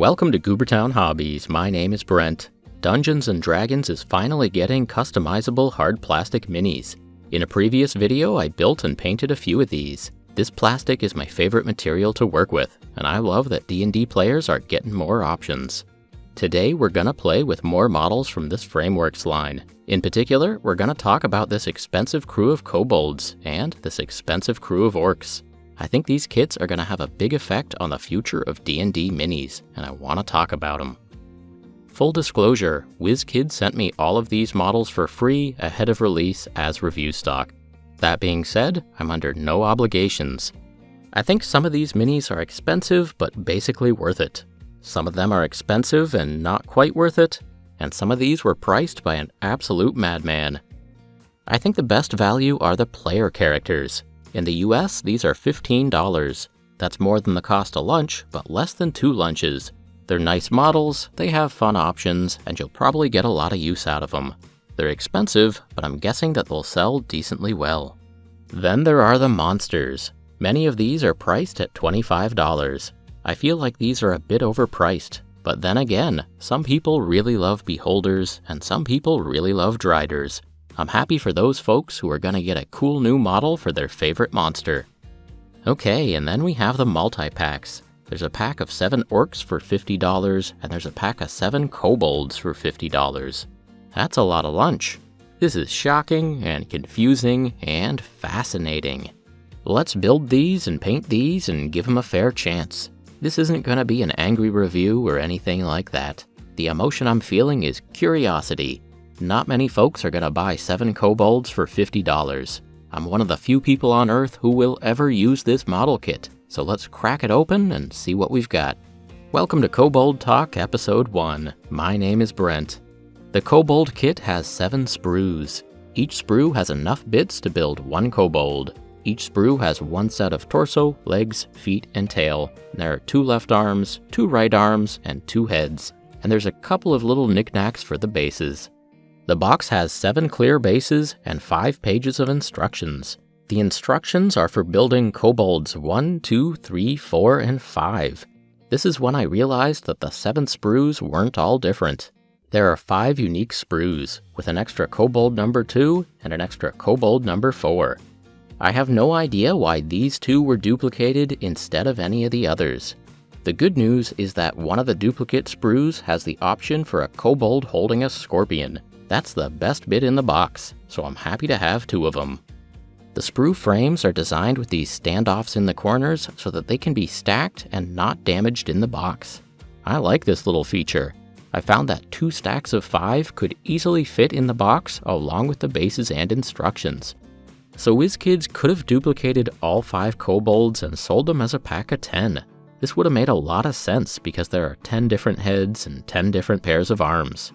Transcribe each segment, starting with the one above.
Welcome to Goobertown Hobbies. My name is Brent. Dungeons Dragons is finally getting customizable hard plastic minis. In a previous video, I built and painted a few of these. This plastic is my favorite material to work with, and I love that D&D players are getting more options. Today, we're gonna play with more models from this Frameworks line. In particular, we're gonna talk about this expensive crew of kobolds and this expensive crew of orcs. I think these kits are going to have a big effect on the future of D&D minis, and I want to talk about them. Full disclosure, WizKids sent me all of these models for free ahead of release as review stock. That being said, I'm under no obligations. I think some of these minis are expensive, but basically worth it. Some of them are expensive and not quite worth it, and some of these were priced by an absolute madman. I think the best value are the player characters. In the US, these are $15. That's more than the cost of lunch, but less than two lunches. They're nice models, they have fun options, and you'll probably get a lot of use out of them. They're expensive, but I'm guessing that they'll sell decently well. Then there are the monsters. Many of these are priced at $25. I feel like these are a bit overpriced, but then again, some people really love beholders and some people really love driders. I'm happy for those folks who are gonna get a cool new model for their favorite monster. Okay, and then we have the multi-packs. There's a pack of 7 orcs for $50, and there's a pack of 7 kobolds for $50. That's a lot of lunch. This is shocking and confusing and fascinating. Let's build these and paint these and give them a fair chance. This isn't gonna be an angry review or anything like that. The emotion I'm feeling is curiosity, not many folks are gonna buy 7 kobolds for $50. I'm one of the few people on Earth who will ever use this model kit, so let's crack it open and see what we've got. Welcome to Kobold Talk Episode 1. My name is Brent. The Kobold kit has 7 sprues. Each sprue has enough bits to build one kobold. Each sprue has one set of torso, legs, feet, and tail. There are two left arms, two right arms, and two heads. And there's a couple of little knickknacks for the bases. The box has seven clear bases and five pages of instructions. The instructions are for building kobolds 1, 2, 3, 4, and 5. This is when I realized that the seven sprues weren't all different. There are five unique sprues, with an extra kobold number 2 and an extra kobold number 4. I have no idea why these two were duplicated instead of any of the others. The good news is that one of the duplicate sprues has the option for a kobold holding a scorpion, that's the best bit in the box, so I'm happy to have two of them. The sprue frames are designed with these standoffs in the corners so that they can be stacked and not damaged in the box. I like this little feature. I found that two stacks of five could easily fit in the box along with the bases and instructions. So WizKids could have duplicated all five kobolds and sold them as a pack of 10. This would have made a lot of sense because there are 10 different heads and 10 different pairs of arms.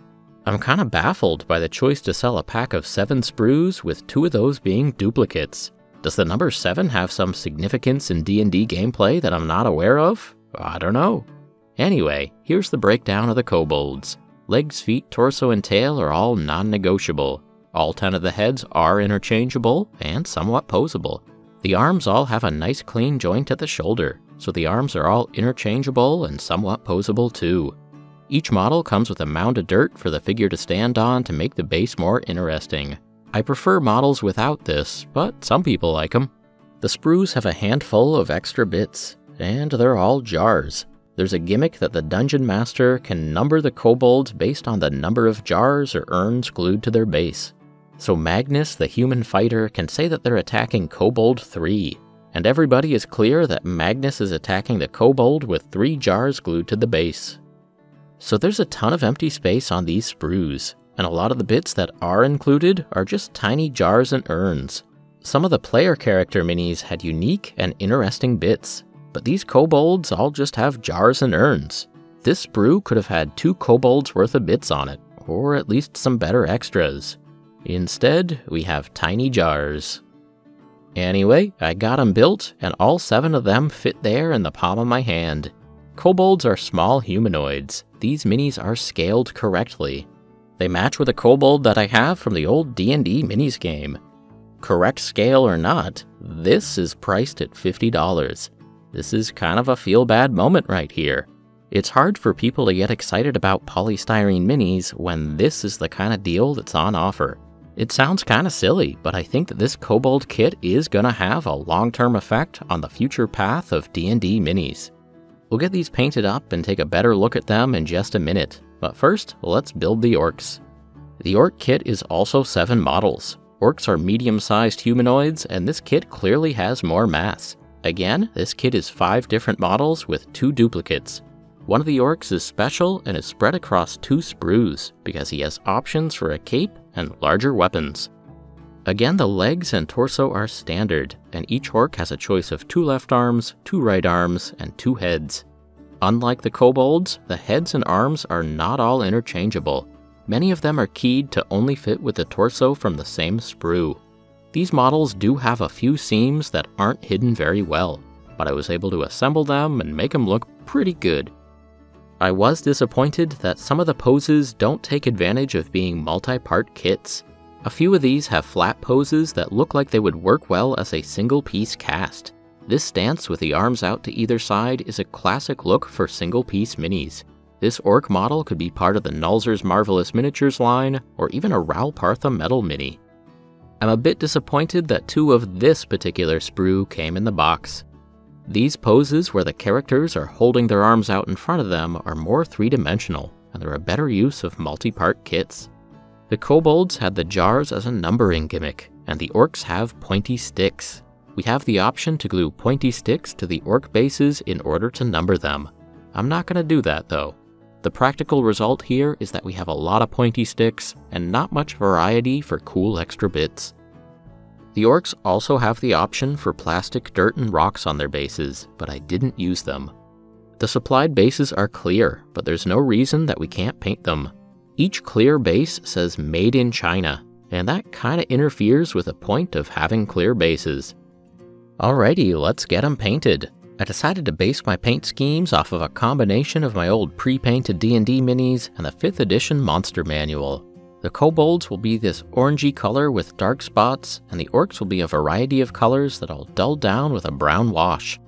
I'm kinda baffled by the choice to sell a pack of 7 sprues with two of those being duplicates. Does the number 7 have some significance in D&D gameplay that I'm not aware of? I don't know. Anyway, here's the breakdown of the kobolds. Legs, feet, torso, and tail are all non-negotiable. All 10 of the heads are interchangeable and somewhat posable. The arms all have a nice clean joint at the shoulder, so the arms are all interchangeable and somewhat posable too. Each model comes with a mound of dirt for the figure to stand on to make the base more interesting. I prefer models without this, but some people like them. The sprues have a handful of extra bits, and they're all jars. There's a gimmick that the dungeon master can number the kobolds based on the number of jars or urns glued to their base. So Magnus, the human fighter, can say that they're attacking Kobold 3, and everybody is clear that Magnus is attacking the kobold with three jars glued to the base. So there's a ton of empty space on these sprues, and a lot of the bits that are included are just tiny jars and urns. Some of the player character minis had unique and interesting bits, but these kobolds all just have jars and urns. This sprue could have had two kobolds worth of bits on it, or at least some better extras. Instead, we have tiny jars. Anyway, I got them built, and all seven of them fit there in the palm of my hand. Kobolds are small humanoids, these minis are scaled correctly. They match with a kobold that I have from the old D&D minis game. Correct scale or not, this is priced at $50. This is kind of a feel-bad moment right here. It's hard for people to get excited about polystyrene minis when this is the kind of deal that's on offer. It sounds kinda silly, but I think that this Kobold kit is gonna have a long-term effect on the future path of D&D minis. We'll get these painted up and take a better look at them in just a minute, but first, let's build the orcs. The orc kit is also 7 models. Orcs are medium-sized humanoids, and this kit clearly has more mass. Again, this kit is 5 different models with 2 duplicates. One of the orcs is special and is spread across two sprues because he has options for a cape and larger weapons. Again, the legs and torso are standard, and each orc has a choice of two left arms, two right arms, and two heads. Unlike the kobolds, the heads and arms are not all interchangeable. Many of them are keyed to only fit with the torso from the same sprue. These models do have a few seams that aren't hidden very well, but I was able to assemble them and make them look pretty good. I was disappointed that some of the poses don't take advantage of being multi-part kits. A few of these have flat poses that look like they would work well as a single piece cast. This stance with the arms out to either side is a classic look for single piece minis. This orc model could be part of the Nolzur's Marvelous Miniatures line, or even a Ral Partha metal mini. I'm a bit disappointed that two of this particular sprue came in the box. These poses where the characters are holding their arms out in front of them are more three-dimensional, and they're a better use of multi-part kits. The kobolds had the jars as a numbering gimmick, and the orcs have pointy sticks. We have the option to glue pointy sticks to the orc bases in order to number them. I'm not to do that though. The practical result here is that we have a lot of pointy sticks and not much variety for cool extra bits. The orcs also have the option for plastic dirt and rocks on their bases, but I didn't use them. The supplied bases are clear, but there's no reason that we can't paint them. Each clear base says Made in China, and that kinda interferes with the point of having clear bases. Alrighty, let's get them painted. I decided to base my paint schemes off of a combination of my old pre-painted D&D minis and the 5th edition Monster Manual. The kobolds will be this orangey color with dark spots, and the orcs will be a variety of colors that I'll dull down with a brown wash.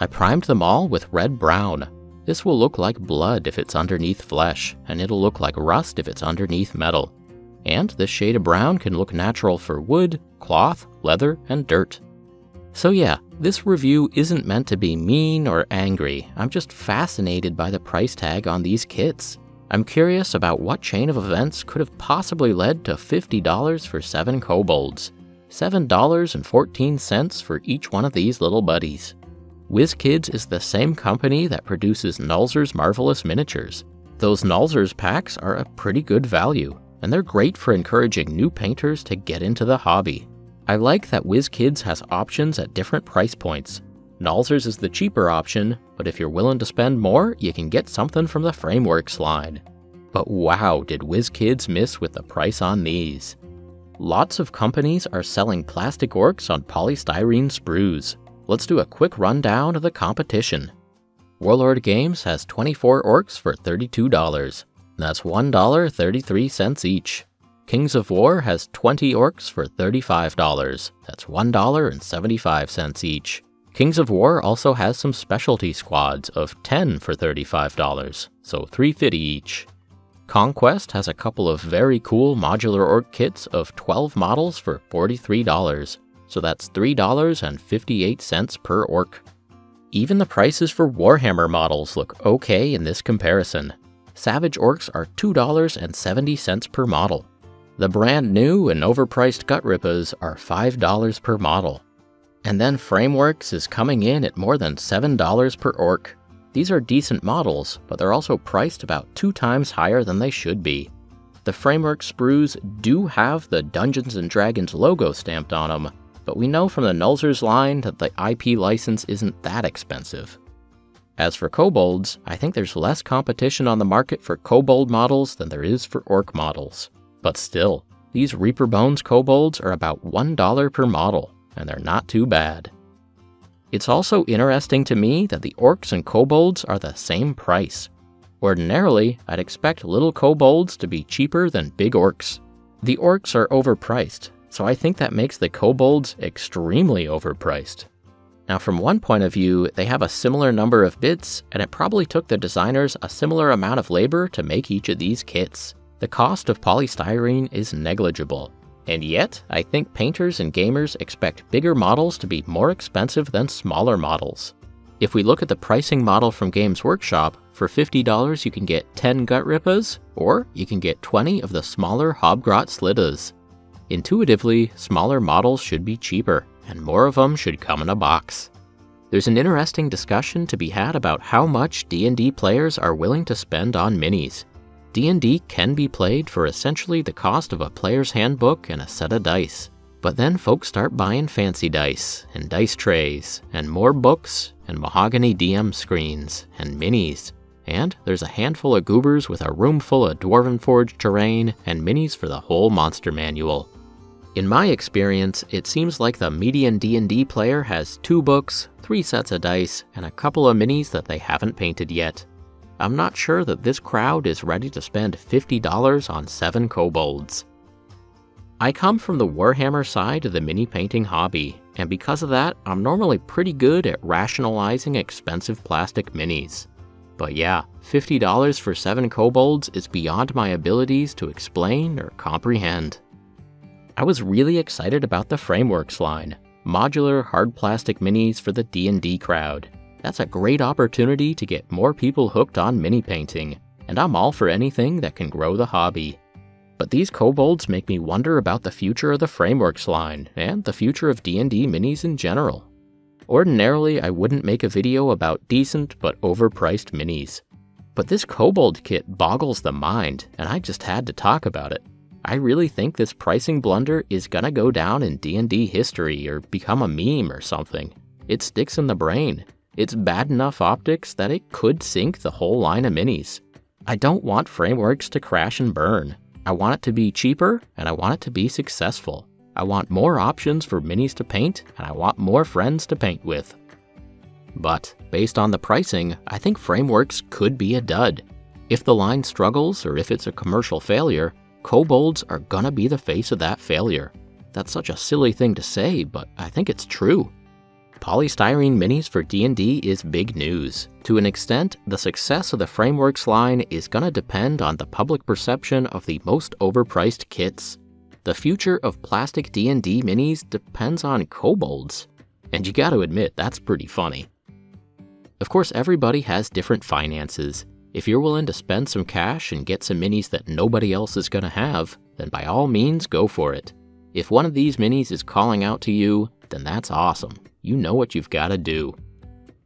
I primed them all with red-brown. This will look like blood if it's underneath flesh, and it'll look like rust if it's underneath metal. And this shade of brown can look natural for wood, cloth, leather, and dirt. So yeah, this review isn't meant to be mean or angry, I'm just fascinated by the price tag on these kits. I'm curious about what chain of events could have possibly led to $50 for 7 kobolds. $7.14 for each one of these little buddies. WizKids is the same company that produces Nolzur's Marvelous Miniatures. Those Nolzur's packs are a pretty good value, and they're great for encouraging new painters to get into the hobby. I like that WizKids has options at different price points, Nolzur's is the cheaper option, but if you're willing to spend more, you can get something from the Frameworks line. But wow, did WizKids miss with the price on these. Lots of companies are selling plastic orcs on polystyrene sprues. Let's do a quick rundown of the competition. Warlord Games has 24 orcs for $32. That's $1.33 each. Kings of War has 20 orcs for $35. That's $1.75 each. Kings of War also has some specialty squads of 10 for $35, so 350 each. Conquest has a couple of very cool modular orc kits of 12 models for $43, so that's $3.58 per orc. Even the prices for Warhammer models look okay in this comparison. Savage Orcs are $2.70 per model. The brand new and overpriced Gutrippas are $5 per model. And then Frameworks is coming in at more than $7 per orc. These are decent models, but they're also priced about two times higher than they should be. The Framework sprues do have the Dungeons & Dragons logo stamped on them, but we know from the Nolzur's line that the IP license isn't that expensive. As for kobolds, I think there's less competition on the market for kobold models than there is for orc models. But still, these Reaper Bones kobolds are about $1 per model, and they're not too bad. It's also interesting to me that the orcs and kobolds are the same price. Ordinarily, I'd expect little kobolds to be cheaper than big orcs. The orcs are overpriced, so I think that makes the kobolds extremely overpriced. Now, from one point of view, they have a similar number of bits, and it probably took the designers a similar amount of labor to make each of these kits. The cost of polystyrene is negligible. And yet, I think painters and gamers expect bigger models to be more expensive than smaller models. If we look at the pricing model from Games Workshop, for $50 you can get 10 Gut Gutrippas, or you can get 20 of the smaller Hobgrot Slittas. Intuitively, smaller models should be cheaper, and more of them should come in a box. There's an interesting discussion to be had about how much D&D players are willing to spend on minis. D&D can be played for essentially the cost of a player's handbook and a set of dice. But then folks start buying fancy dice, and dice trays, and more books, and mahogany DM screens, and minis. And there's a handful of goobers with a room full of Dwarven Forge terrain and minis for the whole monster manual. In my experience, it seems like the median D&D player has two books, three sets of dice, and a couple of minis that they haven't painted yet. I'm not sure that this crowd is ready to spend $50 on 7 kobolds. I come from the Warhammer side of the mini painting hobby, and because of that, I'm normally pretty good at rationalizing expensive plastic minis. But yeah, $50 for 7 kobolds is beyond my abilities to explain or comprehend. I was really excited about the Frameworks line, modular hard plastic minis for the D&D crowd. That's a great opportunity to get more people hooked on mini painting, and I'm all for anything that can grow the hobby. But these kobolds make me wonder about the future of the Frameworks line, and the future of D&D minis in general. Ordinarily, I wouldn't make a video about decent but overpriced minis. But this kobold kit boggles the mind, and I just had to talk about it. I really think this pricing blunder is gonna go down in D&D history or become a meme or something. It sticks in the brain. It's bad enough optics that it could sink the whole line of minis. I don't want frameworks to crash and burn. I want it to be cheaper, and I want it to be successful. I want more options for minis to paint, and I want more friends to paint with. But, based on the pricing, I think Frameworks could be a dud. If the line struggles, or if it's a commercial failure, kobolds are gonna be the face of that failure. That's such a silly thing to say, but I think it's true polystyrene minis for D&D is big news. To an extent, the success of the Frameworks line is gonna depend on the public perception of the most overpriced kits. The future of plastic D&D minis depends on kobolds. And you gotta admit, that's pretty funny. Of course, everybody has different finances. If you're willing to spend some cash and get some minis that nobody else is gonna have, then by all means go for it. If one of these minis is calling out to you, then that's awesome you know what you've got to do.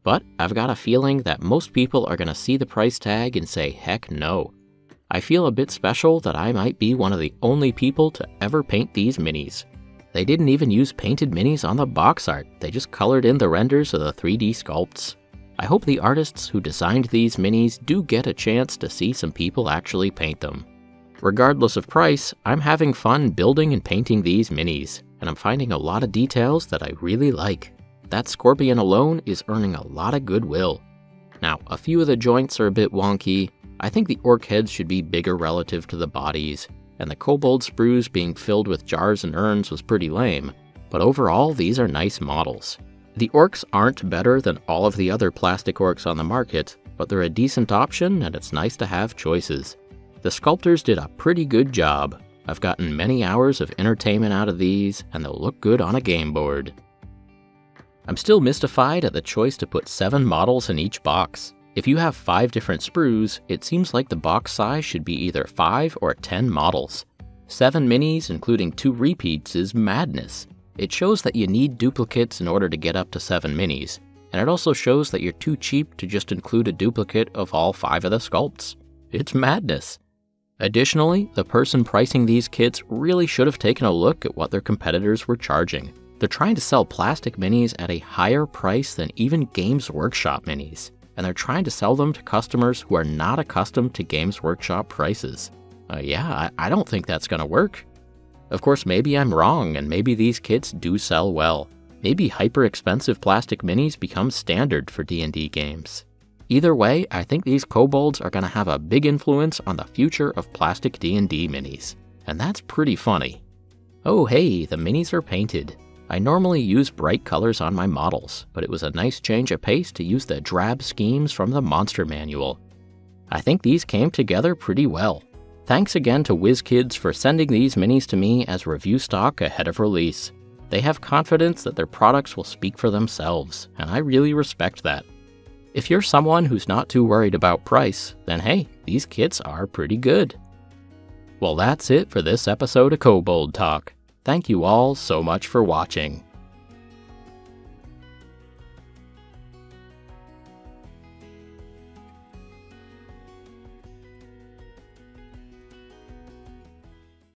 But I've got a feeling that most people are going to see the price tag and say, heck no. I feel a bit special that I might be one of the only people to ever paint these minis. They didn't even use painted minis on the box art, they just colored in the renders of the 3D sculpts. I hope the artists who designed these minis do get a chance to see some people actually paint them. Regardless of price, I'm having fun building and painting these minis, and I'm finding a lot of details that I really like that Scorpion alone is earning a lot of goodwill. Now, a few of the joints are a bit wonky. I think the orc heads should be bigger relative to the bodies, and the kobold sprues being filled with jars and urns was pretty lame, but overall, these are nice models. The orcs aren't better than all of the other plastic orcs on the market, but they're a decent option and it's nice to have choices. The sculptors did a pretty good job. I've gotten many hours of entertainment out of these, and they'll look good on a game board. I'm still mystified at the choice to put 7 models in each box. If you have 5 different sprues, it seems like the box size should be either 5 or 10 models. 7 minis, including 2 repeats, is madness. It shows that you need duplicates in order to get up to 7 minis, and it also shows that you're too cheap to just include a duplicate of all 5 of the sculpts. It's madness. Additionally, the person pricing these kits really should have taken a look at what their competitors were charging. They're trying to sell plastic minis at a higher price than even Games Workshop minis, and they're trying to sell them to customers who are not accustomed to Games Workshop prices. Uh, yeah, I, I don't think that's gonna work. Of course, maybe I'm wrong, and maybe these kits do sell well. Maybe hyper-expensive plastic minis become standard for D&D games. Either way, I think these kobolds are gonna have a big influence on the future of plastic D&D minis. And that's pretty funny. Oh hey, the minis are painted. I normally use bright colors on my models, but it was a nice change of pace to use the drab schemes from the Monster Manual. I think these came together pretty well. Thanks again to WizKids for sending these minis to me as review stock ahead of release. They have confidence that their products will speak for themselves, and I really respect that. If you're someone who's not too worried about price, then hey, these kits are pretty good. Well, that's it for this episode of Kobold Talk. Thank you all so much for watching.